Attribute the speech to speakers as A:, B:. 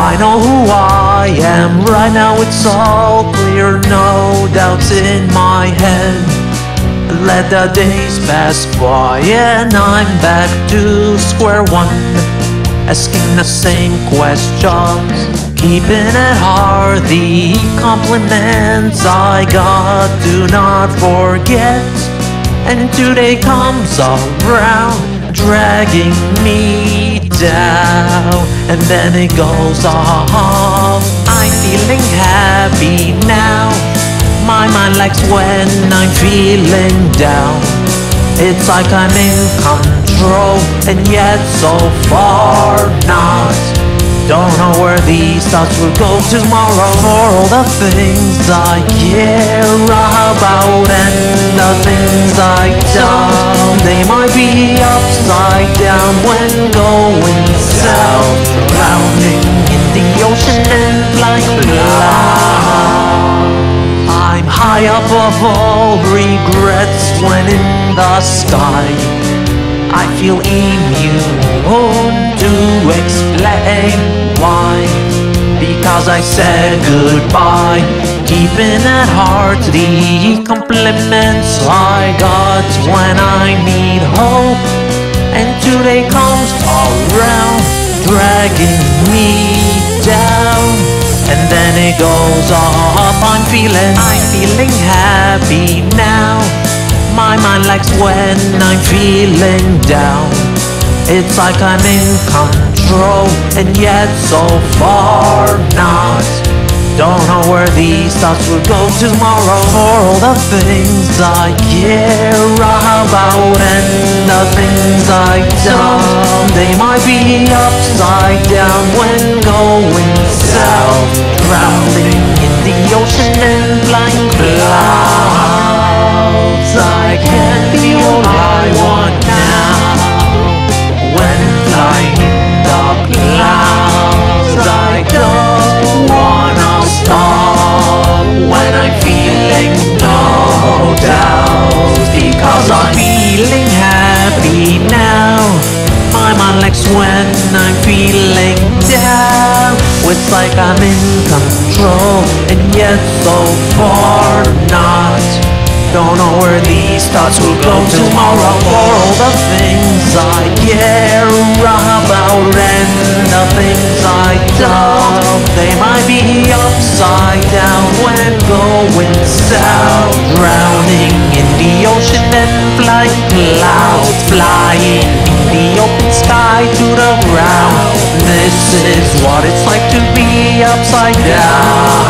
A: I know who I am right now, it's all clear, no doubts in my head. Let the days pass by, and I'm back to square one, asking the same questions, keeping it hard. The compliments I got, do not forget. And today comes around, dragging me down, and then it goes off. I'm feeling happy now. My mind likes when I'm feeling down. It's like I'm in control, and yet so far not. Don't know where these thoughts will go tomorrow. For all the things I care about and the things I don't, they might be upside down when going I'm high above all regrets when in the sky. I feel immune to explain why. Because I said goodbye, keeping at heart the compliments I got when I need hope. And today comes around, dragging me down. It goes off. I'm feeling, I'm feeling happy now. My mind likes when I'm feeling down. It's like I'm in control, and yet so far not. Don't know where these thoughts will go tomorrow. For all the things I care about and the things I don't, they might be upside down now. My mind likes when I'm feeling down. It's like I'm in control, and yet so far not. Don't know where these thoughts will go tomorrow. For all the things I care about and the things I don't, they might be upside down when going south, drowning in the ocean and flying clouds, flying in the open sky to the ground. This is what it's like to be upside down.